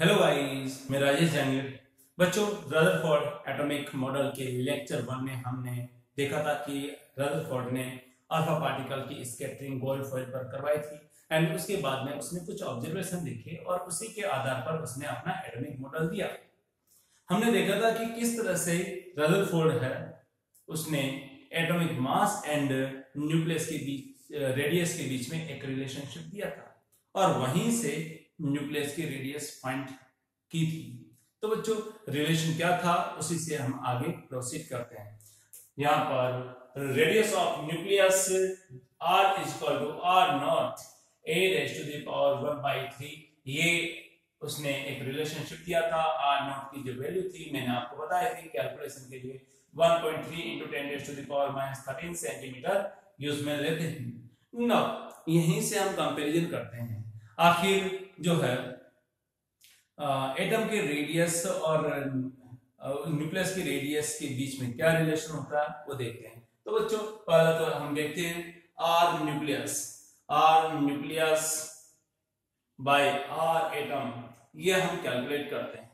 Hello guys मैं राजेश जांगिर बच्चों Rutherford atomic model के लेक्चर वन में हमने देखा था कि रदरफोर्ड ने अल्फा पार्टिकल की स्कैटरिंग गोल्ड फॉइल पर करवाई थी एंड उसके बाद में उसने कुछ ऑब्जर्वेशन देखे और उसी के आधार पर उसने अपना एटॉमिक मॉडल दिया हमने देखा था कि किस तरह से रदरफोर्ड है उसने एटॉमिक मास एंड न्यूक्लियस के बीच रेडियस के बीच में एक रिलेशनशिप दिया था और वहीं से न्यूक्लियस की रेडियस फाइंड की थी तो बच्चों रिलेशन क्या था उसी से हम आगे प्रोसीड करते हैं यहां पर radius of nucleus R is equal to R naught A raise to the power one by three ये उसने एक रिलेशनशिप दिया था आर नॉट की जो वैल्यू थी मैंने आपको बताया थी कैलकुलेशन के लिए 1.3 point three into ten raise to the power minus thirteen centimetre use में लेते हैं नो यहीं से हम कंपेरिजन करते हैं आखिर जो है एटम के रेडियस और न्यूक्लियस की रेडियस के बीच में क्या रिलेशन होता है वो देखते हैं तो बच्चों पहला तो हम देखते हैं R nucleus R nucleus by R atom ये हम कैलकुलेट करते हैं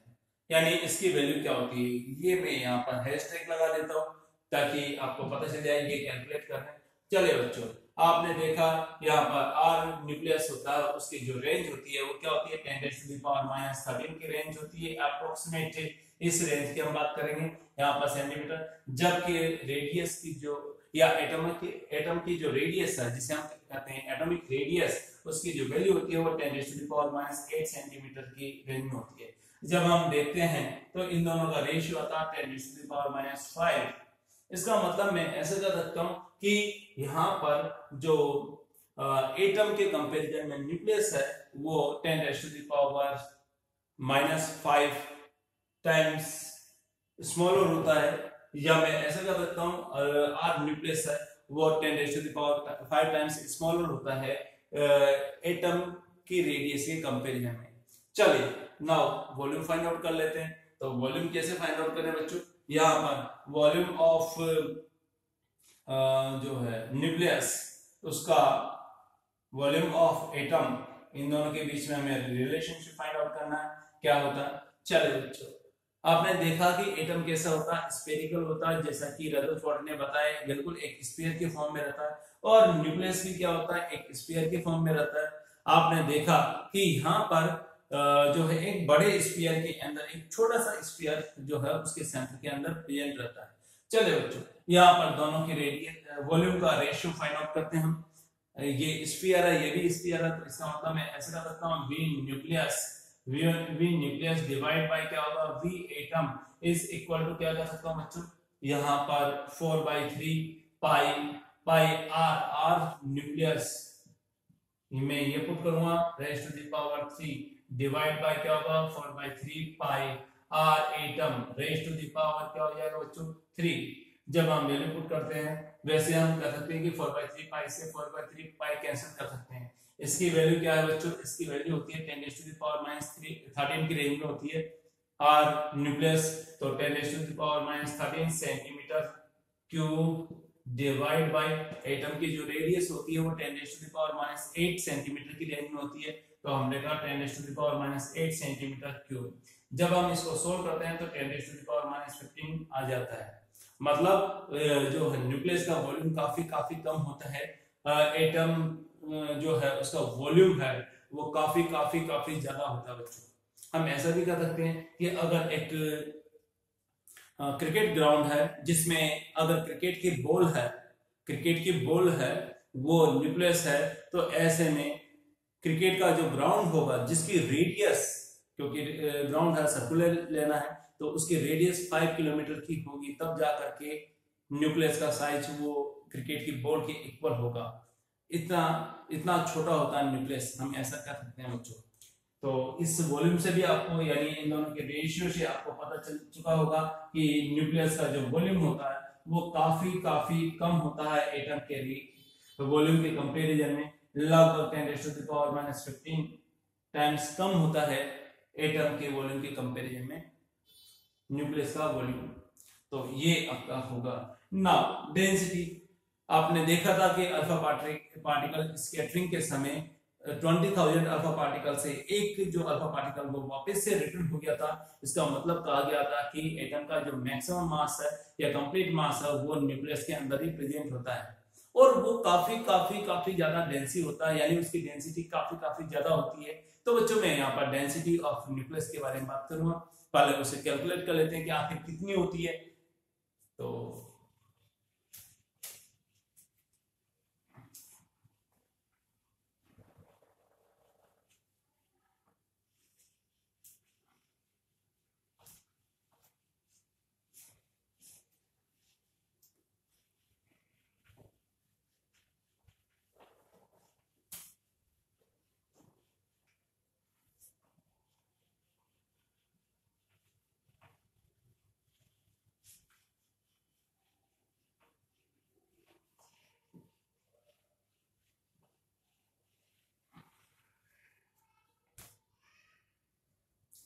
यानी इसकी वैल्यू क्या होती है ये मैं यहाँ पर हैश लगा देता हूं ताकि आपको पता चल जाए ये कैलकुलेट रहे हैं चले बच्चों आपने देखा यहाँ पर आर न्यूक्लियस होता है उसकी जो रेंज होती है वो क्या होती है ten raise to power minus thirteen की रेंज होती है अप्रोक्सीमेट इस रेंज की हम बात करेंगे यहाँ पर सेंटीमीटर जबकि रेडियस की जो या एटम की एटम की जो रेडियस है जिसे हम कहते हैं एटॉमिक रेडियस उसकी जो वैल्यू होती है वो ten raise to power minus eight centimetre की रेंज में होती है जब हम देखते हैं तो इन दोनों का रेशियो आता है ten to power minus five इसका मतलब मैं ऐसे कर सकता हूँ कि यहाँ पर जो एटम के कंपेरिजन में न्यूक्लियस है वो ten raise to the power minus five times smaller होता है या मैं ऐसा कर सकता हूँ आर न्यूक्लियस है वो ten raise to the power five times smaller होता है एटम की रेडियस के कंपेरिजन में चलिए नाउ वॉल्यूम फाइंड आउट कर लेते हैं तो वॉल्यूम कैसे फाइंड आउट करें बच्चों यहाँ पर वॉल्यूम ऑफ जो है न्यूक्लियस उसका वॉल्यूम ऑफ एटम इन दोनों के बीच में हमें रिलेशनशिप फाइंड आउट करना है क्या होता है चले बच्चों आपने देखा कि एटम कैसा होता है स्पेरिकल होता है जैसा कि रदरफोर्ड ने बताया बिल्कुल एक स्पेयर के फॉर्म में रहता है और न्यूक्लियस भी क्या होता है एक स्पेयर के फॉर्म में रहता है आपने देखा कि यहाँ पर जो है एक बड़े स्पीयर के अंदर एक छोटा सा स्पीयर जो है उसके सेंटर के अंदर प्रेजेंट रहता है चले बच्चों यहाँ पर दोनों के रेडियन वॉल्यूम का रेशियो फाइंड आउट करते हैं हम ये स्पीयर है ये भी स्पीयर है तो इसका मतलब मैं ऐसे कर सकता हूँ V nucleus V nucleus divide by क्या होगा V atom is equal to क्या कर सकता हूँ बच्चों यहाँ पर four by three pi pi R R nucleus मैं ये पुट करूंगा raise to the power three divide by क्या होगा four by three pi R atom raise to the power क्या हो जाएगा बच्चों थ्री जब हम वैल्यू पुट करते हैं वैसे हम कह सकते हैं कि फोर बाई थ्री पाई से four by three pi cancel कर सकते हैं इसकी वैल्यू क्या है बच्चों इसकी वैल्यू होती है ten raise to the power minus three thirteen की रेंज में होती है आर न्यूक्लियस तो ten raise to the power minus thirteen centimetre cube divide by atom की जो रेडियस होती है वो ten raise to the power minus eight centimetre की रेंज में होती है तो हमने कहा ten raise to the power minus eight centimetre cube जब हम इसको सोल्व करते हैं तो ten x the power minus fifteen आ जाता है मतलब जो है न्यूक्लियस का वॉल्यूम काफी काफी कम होता है एटम जो है उसका वॉल्यूम है वो काफी काफी काफी ज्यादा होता है बच्चों हम ऐसा भी कर सकते हैं कि अगर एक क्रिकेट ग्राउंड है जिसमें अगर क्रिकेट की बॉल है क्रिकेट की बॉल है वो न्यूक्लियस है तो ऐसे में क्रिकेट का जो ग्राउंड होगा जिसकी रेडियस क्योंकि ग्राउंड है सर्कुलर लेना है तो उसकी रेडियस फाइव किलोमीटर की होगी तब जा करके न्यूक्लियस का साइज वो क्रिकेट की बॉल के इक्वल होगा इतना इतना छोटा होता है न्यूक्लियस हम ऐसा कर सकते हैं बच्चों तो इस वॉल्यूम से भी आपको यानी इन दोनों के रेशियो से आपको पता चल चुका होगा कि न्यूक्लियस का जो वॉल्यूम होता है वो काफी काफी कम होता है एटम के लिए वॉल्यूम तो के कंपेरिजन में लगभग ten ratio power minus fifteen times कम होता है एटम के वॉल्यूम के कंपेरिजन में न्यूक्लियस का वॉल्यूम तो ये आपका होगा ना डेंसिटी आपने देखा था कि अल्फा पार्टिकल स्केटरिंग के समय ट्वेंटी थाउजेंड अल्फा पार्टिकल से एक जो अल्फा पार्टिकल वो वापस से रिटर्न हो गया था इसका मतलब कहा गया था कि एटम का जो मैक्सिमम मास है या कंप्लीट मास है वो न्यूक्लियस के अंदर ही प्रेजेंट होता है और वो काफी काफी काफी ज्यादा डेंसी होता है यानी उसकी डेंसिटी काफी काफी ज्यादा होती है तो बच्चों में यहाँ पर डेंसिटी ऑफ न्यूक्लियस के बारे में बात करूंगा पहले उसे कैलकुलेट कर लेते हैं कि आखिर कितनी होती है तो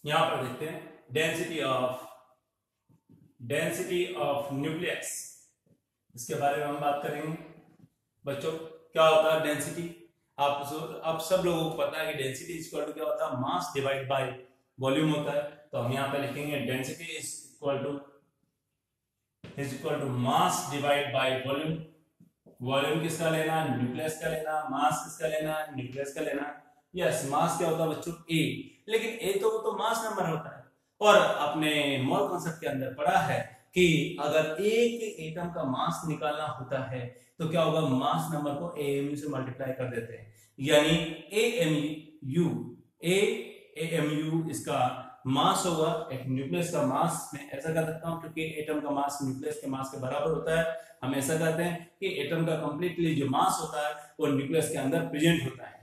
यहां पर देखते हैं density of density of nucleus इसके बारे में हम बात करेंगे बच्चों क्या होता है डेंसिटी आप अब सब लोगों को पता है कि डेंसिटी इक्वल टू क्या होता है मास डिवाइड बाय वॉल्यूम होता है तो हम यहां पर लिखेंगे density is equal to is equal to mass divide by volume volume किसका लेना न्यूक्लियस का लेना मास किसका लेना न्यूक्लियस का लेना यस मास क्या होता है बच्चों ए लेकिन ए तो वो तो मास नंबर होता है और अपने मोल कॉन्सेप्ट के अंदर पड़ा है कि अगर एक एटम का मास निकालना होता है तो क्या होगा मास नंबर को ए एम यू से मल्टीप्लाई कर देते हैं यानी A M U A M U इसका मास होगा एक न्यूक्लियस का मास मैं ऐसा कर सकता हूँ क्योंकि एटम का मास न्यूक्लियस के मास के बराबर होता है हम ऐसा कहते हैं कि एटम का कंप्लीटली जो मास होता है वो न्यूक्लियस के अंदर प्रेजेंट होता है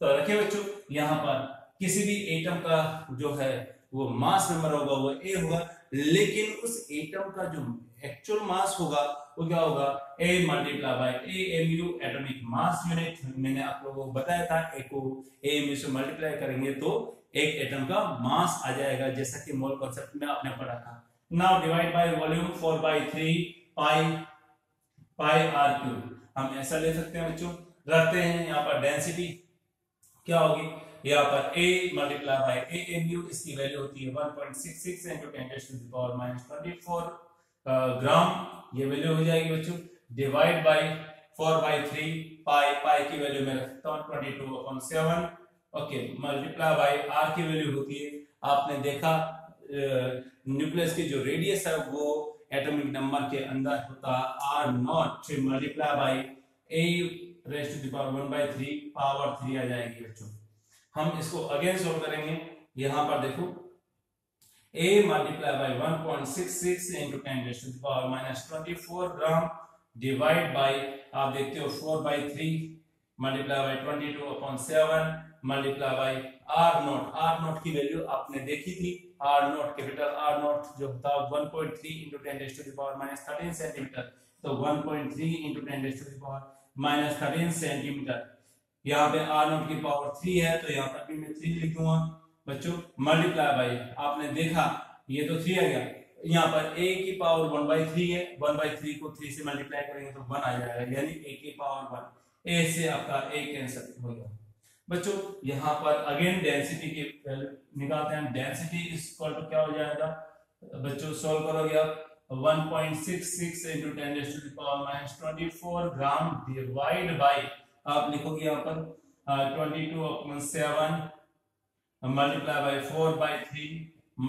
तो रखिए बच्चों यहाँ पर किसी भी एटम का जो है वो मास नंबर होगा वो ए होगा लेकिन उस एटम का जो एक्चुअल मास होगा वो क्या होगा A multiply by A M U mass unit मैंने आप लोगों को बताया था ए को ए एम यू से मल्टीप्लाई करेंगे तो एक एटम का मास आ जाएगा जैसा कि मोल कॉन्सेप्ट में आपने पढ़ा था now divide by volume four by three pi pi R cube हम ऐसा ले सकते हैं बच्चों रखते हैं यहाँ पर डेंसिटी क्या होगी यहाँ पर a multiply by a n u इसकी वैल्यू होती है 1.66 into 10 to the power minus 24 gram uh, ये वैल्यू हो जाएगी बच्चों divide by 4 by 3 pi pi की वैल्यू मैं रखता हूँ 22 upon 7 okay multiply by r की वैल्यू होती है आपने देखा न्यूक्लियस uh, की जो रेडियस है वो एटॉमिक नंबर के अंदर होता R naught multiply by A raised to power 1 by 3 power 3 आ जाएगी बच्चों हम इसको अगेन सोल्व करेंगे यहां पर देखो a multiply by one point six six into ten raise to the power minus twenty four gram divide by आप देखते हो four by three multiply by twenty two upon seven multiply by R naught R naught की value आपने देखी थी R naught capital R naught जो होता है one point three into ten raise to the power minus thirteen centimetre तो one point three into ten raise to the power minus thirteen centimetre यहाँ पे आर नॉट की power three है तो यहाँ पर भी मैं थ्री लिखूंगा बच्चों मल्टीप्लाई बाई आपने देखा ये तो थ्री आ गया यहाँ पर ए की पावर वन बाई थ्री है वन बाई थ्री को थ्री से मल्टीप्लाई करेंगे तो वन आ जाएगा यानी ए की पावर वन ए से आपका ए कैंसिल हो गया बच्चों यहाँ पर अगेन डेंसिटी के निकालते हैं डेंसिटी इक्वल तो क्या हो जाएगा बच्चों सॉल्व करोगे आप one point six six into ten to the power minus twenty four gram divide by आप लिखोगे यहाँ पर twenty two upon seven multiply by four by three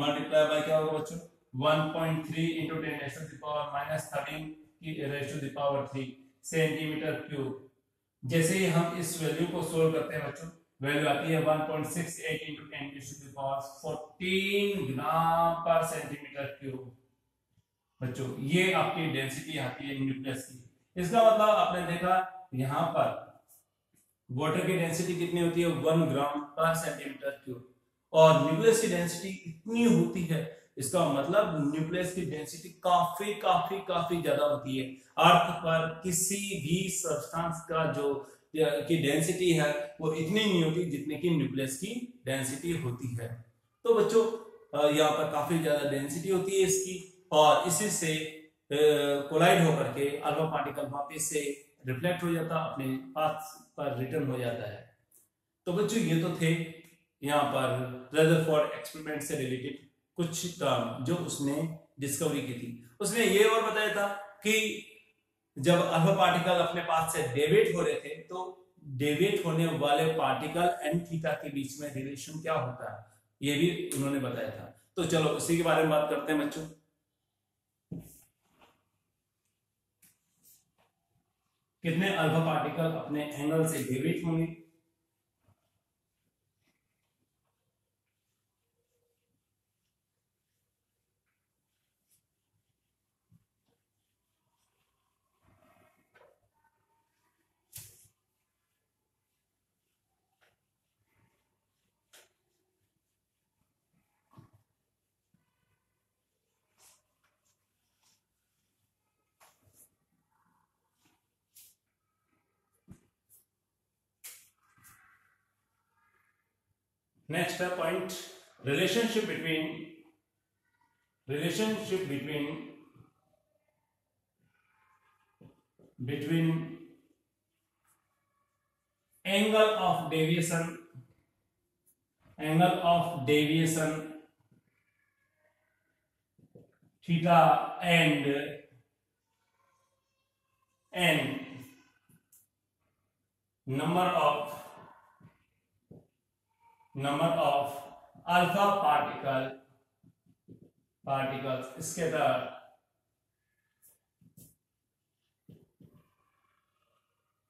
multiply by क्या होगा बच्चों one point three into ten x to the power minus thirteen की raise to the power three centimetre cube जैसे ही हम इस वैल्यू को सोल्व करते हैं बच्चों वैल्यू आती है 1.68 into 10 की टू द पावर 14 ग्राम पर सेंटीमीटर क्यूब बच्चों ये आपकी डेंसिटी आती है न्यूक्लियस की इसका मतलब आपने देखा यहाँ पर वाटर की डेंसिटी कितनी होती है one gram per centimetre cube और न्यूक्लियस की डेंसिटी इतनी होती है इसका मतलब न्यूक्लियस की डेंसिटी काफी काफी काफी ज्यादा होती है अर्थ पर किसी भी सब्सटेंस का जो की डेंसिटी है वो इतनी नहीं होती जितने की न्यूक्लियस की डेंसिटी होती है तो बच्चों यहाँ पर काफी ज्यादा डेंसिटी होती है इसकी और इसी से कोलाइड होकर के अल्फा पार्टिकल वापिस से रिफ्लेक्ट हो जाता अपने पास पर रिटर्न हो जाता है तो बच्चों ये तो थे यहाँ पर फॉर एक्सपेरिमेंट से रिलेटेड कुछ टर्म जो उसने डिस्कवरी की थी उसने ये और बताया था कि जब अर्थ पार्टिकल अपने पास से डेविएट हो रहे थे तो डेविएट होने वाले पार्टिकल एन थीटा के बीच में रिलेशन क्या होता है ये भी उन्होंने बताया था तो चलो उसी के बारे में बात करते हैं बच्चों कितने अल्फा पार्टिकल अपने एंगल से डेविएट होंगे Next the point relationship between relationship between between angle of deviation angle of deviation theta and and number of of alpha particle particles इसके अंदर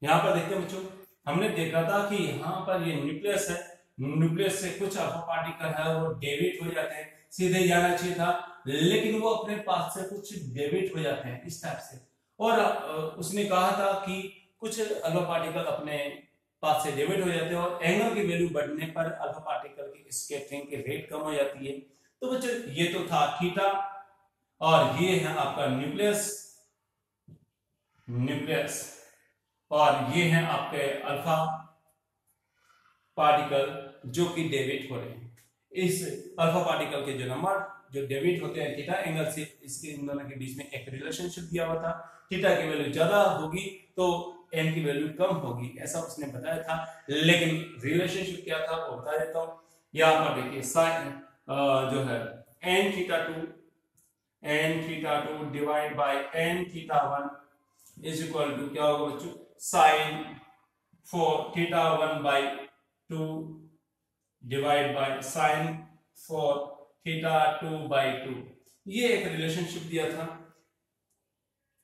यहां पर देखते हैं बच्चों हमने देखा था कि यहां पर ये न्यूक्लियस है न्यूक्लियस से कुछ अल्फा पार्टिकल है वो डेविट हो जाते हैं सीधे जाना चाहिए था लेकिन वो अपने पास से कुछ डेविट हो जाते हैं इस टाइप से और उसने कहा था कि कुछ अल्फा पार्टिकल अपने पास से डेबिट हो जाते हैं और एंगल की वैल्यू बढ़ने पर अल्फा पार्टिकल की स्केटरिंग की रेट कम हो जाती है तो बच्चों ये तो था थीटा और ये है आपका न्यूक्लियस न्यूक्लियस और ये है आपके अल्फा पार्टिकल जो कि डेबिट हो रहे हैं इस अल्फा पार्टिकल के जो नंबर जो डेबिट होते हैं थीटा एंगल से इसके इन दोनों के बीच में एक रिलेशनशिप दिया हुआ था थीटा की वैल्यू ज्यादा होगी तो एन की वैल्यू कम होगी ऐसा उसने बताया था लेकिन रिलेशनशिप क्या था वो बता देता हूँ यहाँ पर देखिए साइन जो है N theta two N theta two divide by N theta one is equal to क्या होगा बच्चों sine four theta one by two divide by sine four theta two by two ये एक रिलेशनशिप दिया था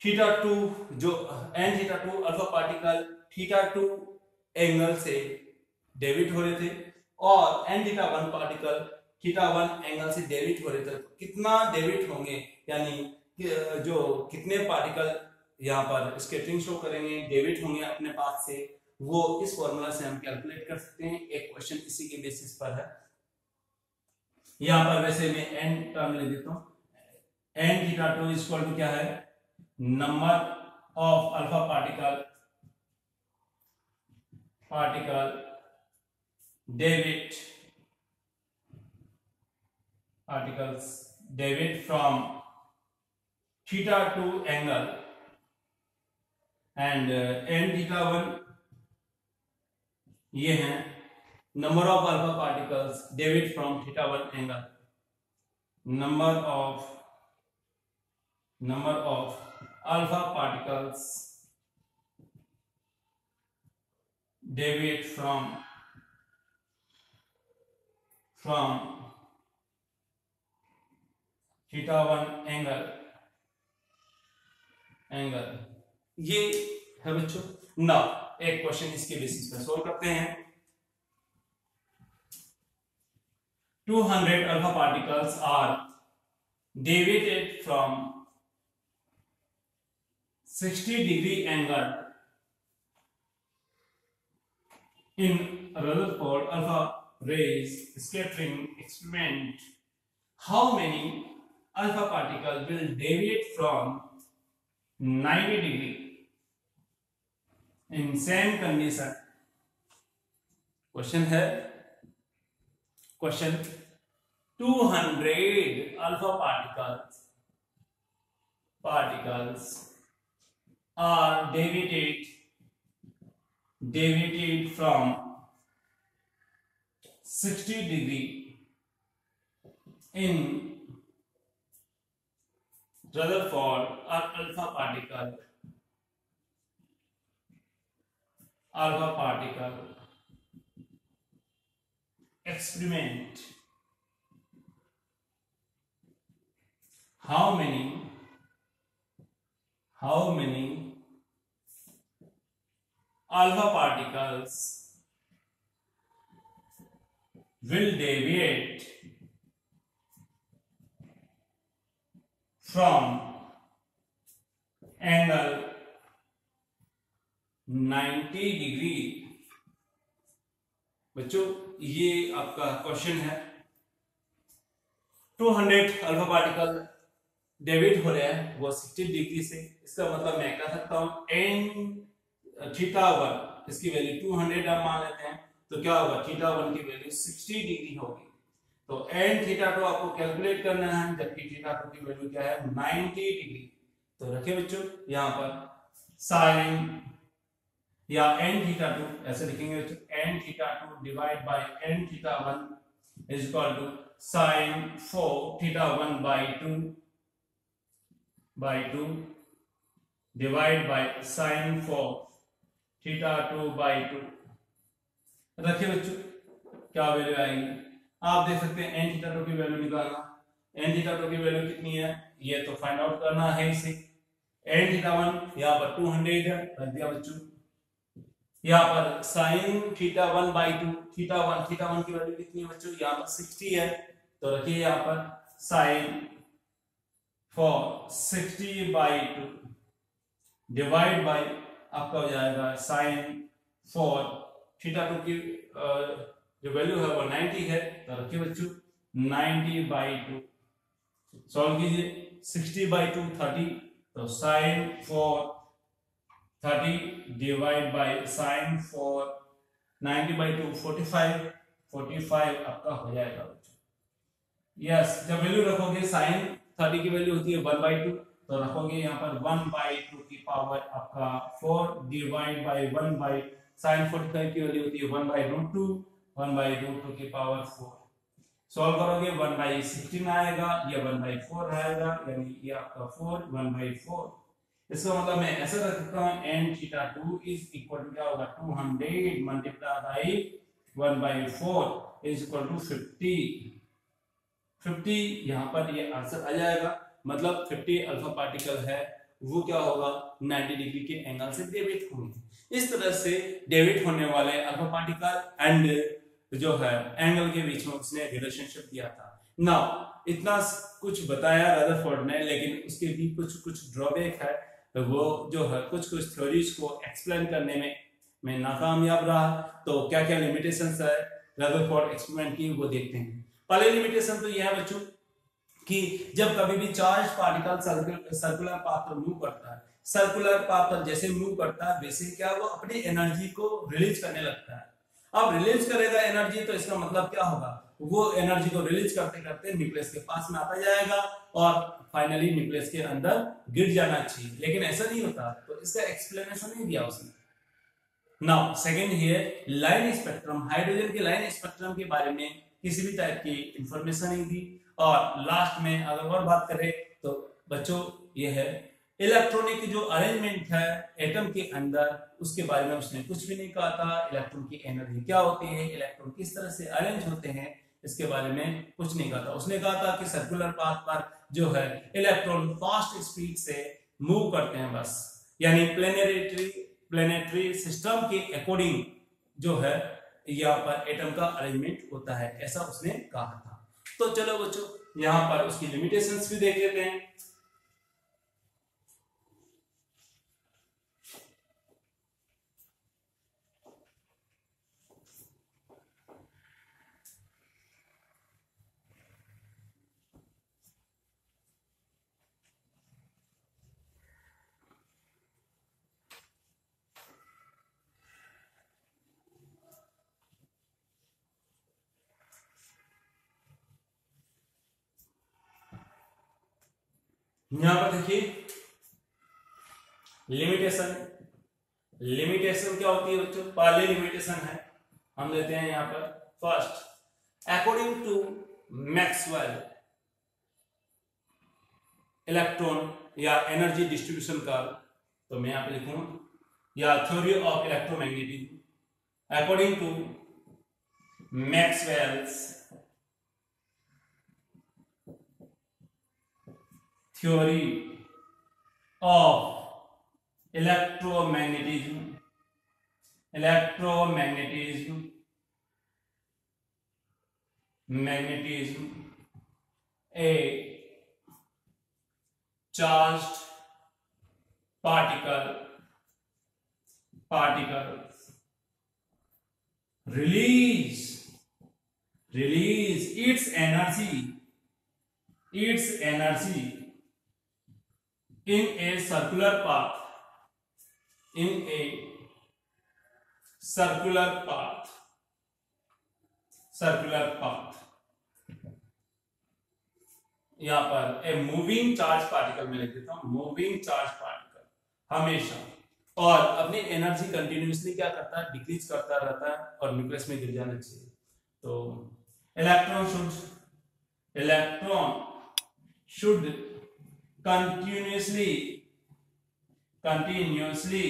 थीटा टू जो N theta two alpha particle theta two angle से डेबिट हो रहे थे और N theta one particle theta one angle से डेबिट हो रहे थे कितना डेबिट होंगे यानी जो कितने पार्टिकल यहाँ पर स्केटिंग शो करेंगे डेबिट होंगे अपने पास से वो इस फॉर्मूला से हम कैलकुलेट कर सकते हैं एक क्वेश्चन इसी के बेसिस पर है यहाँ पर वैसे मैं एन टर्म ले देता हूँ N theta two is to क्या है number of alpha particle particle deviate particles deviate from theta two angle and N theta one ये हैं number of alpha particles deviate from theta one angle number of number of alpha particles deviate from from theta 1 angle angle ये है बच्चों ना एक question इसके basis पर solve करते हैं 200 alpha particles are deviated from 60 degree angle in Rutherford alpha rays scattering experiment, how many alpha particles will deviate from 90 degree in same condition? Question है question 200 alpha particles particles are deviated deviated from 60 degree in Rutherford or alpha particle alpha particle experiment how many how many alpha particles will deviate from angle 90 degree बच्चों ये आपका question है 200 alpha particle deviate हो रहे हैं वो 60 degree से इसका मतलब मैं कह सकता हूं एन थीटा वन इसकी वैल्यू 200 हम मान लेते हैं तो क्या होगा थीटा वन की वैल्यू 60 डिग्री होगी तो एन थीटा टू आपको कैलकुलेट करना है जबकि थीटा टू की वैल्यू क्या है 90 डिग्री तो रखे बच्चों यहां पर साइन या एन थीटा टू ऐसे लिखेंगे बच्चों N theta two divide by N theta one is equal to sine four theta one by two by two divide by sine four theta two by two रखे बच्चों क्या value आएगी आप देख सकते हैं एन थीटा टू की value निकालना एन थीटा टू की वैल्यू कितनी है ये तो फाइंड आउट करना है इसे एन थीटा वन यहाँ पर टू हंड्रेड है रख दिया बच्चों यहाँ पर sine theta one by two theta one theta one की वैल्यू कितनी है बच्चों यहाँ पर सिक्सटी है तो रखिए यहाँ पर sine four sixty by two divide by आपका हो जाएगा साइन फोर थीटा टू की जो वैल्यू है वो 90 है तो रखिए बच्चों 90 बाई टू सॉल्व कीजिए 60 बाई टू थर्टी तो sine four thirty divide by sine four 90 by two forty five forty five आपका हो जाएगा बच्चों यस जब वैल्यू रखोगे साइन थर्टी की वैल्यू होती है वन बाई टू तो रखोगे यहाँ पर वन बाई टू की पावर आपका four divide by one by sine forty five की वैल्यू होती है one by root two one by root two की पावर फोर सॉल्व करोगे वन बाई सिक्सटीन आएगा या वन बाई फोर आएगा यानी ये आपका फोर वन बाई फोर इसका मतलब मैं ऐसा रख सकता हूँ N theta two is equal to क्या होगा two hundred multiply by one by four is equal to fifty fifty यहाँ पर ये आंसर आ जाएगा मतलब 50 अल्फा पार्टिकल है वो क्या होगा 90 डिग्री के एंगल से डेविट होंगे इस तरह से डेविट होने वाले अल्फा पार्टिकल एंड जो है एंगल के बीच में उसने रिलेशनशिप दिया था ना इतना कुछ बताया रदरफोर्ड ने लेकिन उसके भी कुछ कुछ ड्रॉबैक है वो जो है कुछ कुछ थ्योरीज को एक्सप्लेन करने में मैं नाकामयाब रहा तो क्या क्या लिमिटेशंस है रदरफोर्ड एक्सपेरिमेंट की वो देखते हैं पहले लिमिटेशन तो यह है बच्चों कि जब कभी भी charge particle circular circular path पर मूव करता है सर्कुलर पाथ पर जैसे मूव करता है वैसे क्या वो अपनी एनर्जी को रिलीज करने लगता है अब रिलीज करेगा एनर्जी तो इसका मतलब क्या होगा वो एनर्जी को रिलीज करते करते न्यूक्लियस के पास में आता जाएगा और फाइनली न्यूक्लियस के अंदर गिर जाना चाहिए लेकिन ऐसा नहीं होता तो इसका एक्सप्लेनेशन नहीं दिया उसने now second here line spectrum hydrogen के लाइन स्पेक्ट्रम के बारे में किसी भी टाइप की इंफॉर्मेशन नहीं दी और लास्ट में अगर और बात करें तो बच्चों ये है इलेक्ट्रॉनिक जो अरेंजमेंट है एटम के अंदर उसके बारे में उसने कुछ भी नहीं कहा था इलेक्ट्रॉन की एनर्जी क्या होती है इलेक्ट्रॉन किस तरह से अरेंज होते हैं इसके बारे में कुछ नहीं कहा था उसने कहा था कि सर्कुलर पाथ पर जो है इलेक्ट्रॉन फास्ट स्पीड से मूव करते हैं बस यानी प्लेनेटरी प्लेनेटरी सिस्टम के अकॉर्डिंग जो है यहाँ पर एटम का अरेंजमेंट होता है ऐसा उसने कहा था तो चलो बच्चों यहाँ पर उसकी लिमिटेशंस भी देख लेते हैं यहां पर देखिए लिमिटेशन लिमिटेशन क्या होती है बच्चों पहले लिमिटेशन है हम लेते हैं यहां पर first according to Maxwell electron या एनर्जी डिस्ट्रीब्यूशन का तो मैं यहां पे लिखूं या theory of electromagnetic according to Maxwell's theory of magnetism, a charged particle release its energy in a circular path in a circular path circular path यहां पर ए मूविंग चार्ज पार्टिकल में लिख देता हूं मूविंग चार्ज पार्टिकल हमेशा और अपनी energy continuously क्या करता है डिक्रीज करता रहता है और न्यूक्लियस में गिर जाना चाहिए तो electron should electron should continuously continuously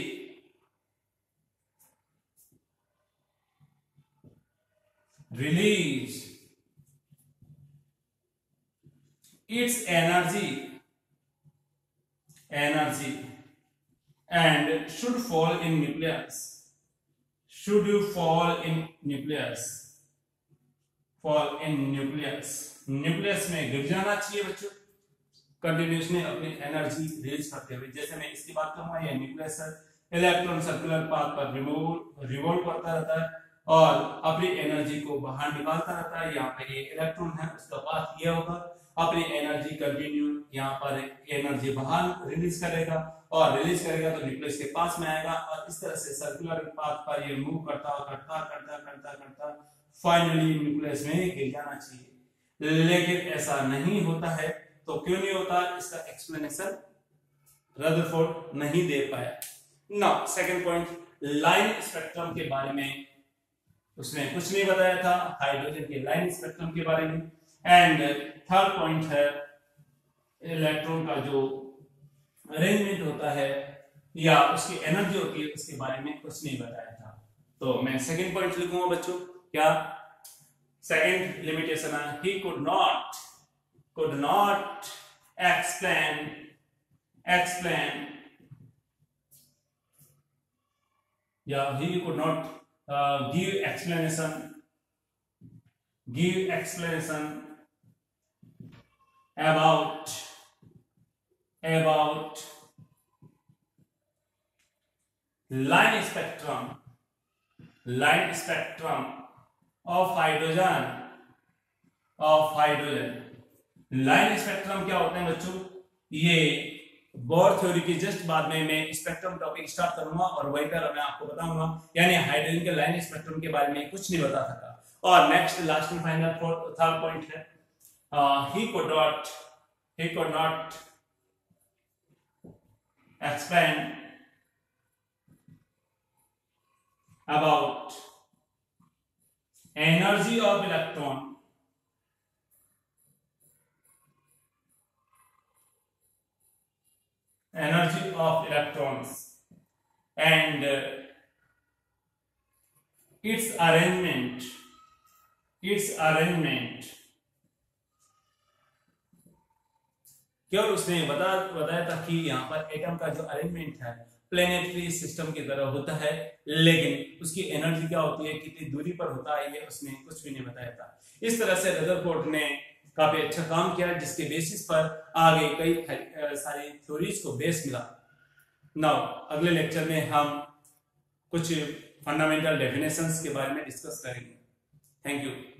release its energy energy and should fall in nucleus should you fall in nucleus fall in nucleus nucleus mein gir jana chahiye bachcho continuously अपनी energy raise करते हुए जैसे मैं इसकी बात करूंगा ये nucleus है इलेक्ट्रॉन सर्कुलर पाथ पर रिवोल्व रिवोल्व करता रहता है और अपनी एनर्जी को बाहर निकालता रहता है यहाँ पर ये इलेक्ट्रॉन है उसका पाथ ये होगा अपनी एनर्जी कंटिन्यू यहाँ पर एनर्जी बाहर रिलीज करेगा और रिलीज करेगा तो न्यूक्लियस के पास में आएगा और इस तरह से सर्कुलर पाथ पर ये मूव करता करता करता करता करता फाइनली न्यूक्लियस में गिर जाना चाहिए लेकिन ऐसा नहीं होता है तो क्यों नहीं होता इसका एक्सप्लेनेशन रदरफोर्ड नहीं दे पाया ना सेकंड पॉइंट लाइन स्पेक्ट्रम के बारे में उसने कुछ नहीं बताया था हाइड्रोजन के लाइन स्पेक्ट्रम के बारे में एंड थर्ड पॉइंट है इलेक्ट्रॉन का जो अरेंजमेंट होता है या उसकी एनर्जी होती है उसके बारे में कुछ नहीं बताया था तो मैं सेकंड पॉइंट लिखूंगा बच्चों क्या सेकंड लिमिटेशन है he could not could not explain explain yeah he could not uh, give explanation give explanation about about line spectrum line spectrum of hydrogen of hydrogen line spectrum क्या होते हैं बच्चों ये Bohr theory की just बाद में मैं spectrum topic start करूंगा और वही पर मैं आपको बताऊंगा यानी हाइड्रोजन के लाइन स्पेक्ट्रम के बारे में कुछ नहीं बता सका और next last and final third point है he co dot he could not expand about energy of electron of electrons and uh, its arrangement its arrangement केवल उसने बता बताया था कि यहाँ पर एटम का जो अरेंजमेंट है प्लेनेटरी सिस्टम की तरह होता है लेकिन उसकी एनर्जी क्या होती है कितनी दूरी पर होता है ये उसने कुछ भी नहीं बताया था इस तरह से रदरफोर्ड ने काफी अच्छा काम किया जिसके बेसिस पर आगे कई सारी थ्योरीज को बेस मिला नाउ अगले लेक्चर में हम कुछ फंडामेंटल डेफिनेशंस के बारे में डिस्कस करेंगे थैंक यू